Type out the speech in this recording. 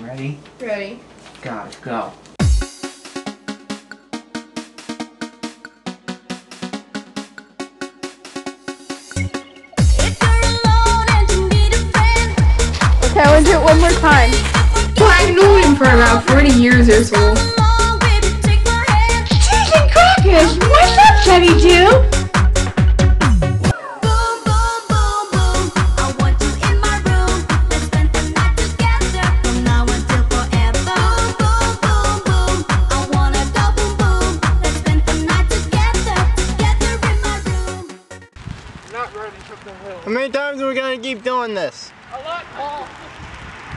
Ready? Ready. Gotta go. Okay, I want to do it one more time. Well, I've known him for about 40 years or so. Cheese and crackers! What's up, Chevy Jew? How many times are we gonna keep doing this? A lot, Paul.